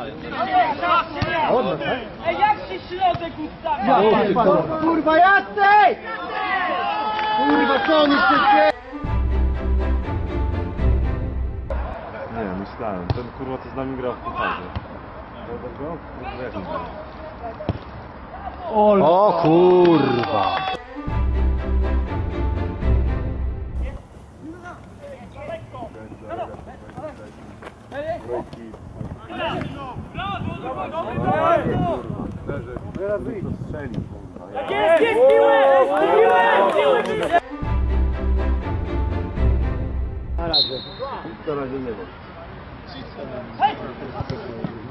Tak? Ej, jak się środek ustawia? No, kurwa, jasnej! Kurwa, co oni wszyscy? Nie, myślałem. Ten kurwa co z nami gra w pucharze. O kurwa! Lekko! O! Teraz. To strzelił, kurwa. Jest, jest, piłę! Piłę! Piłę! piłę. Na razie. Na razie nie wiem.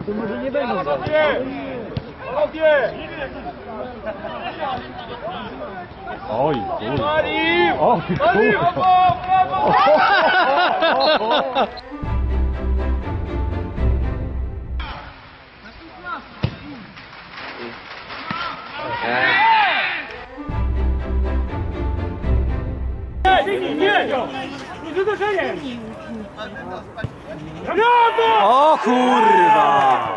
To może nie będą za. Oj, kurwa. Oj, kurwa. 给你念着，你这个声音。哦，酷的吧！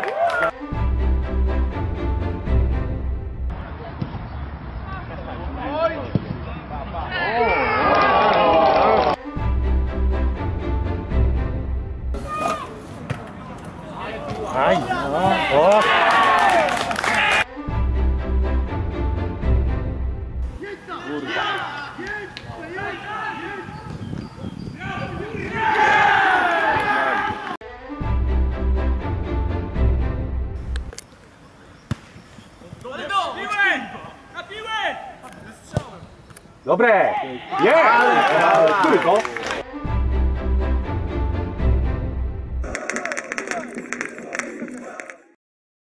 哎呀，哦。Dobre! Jest! Który to?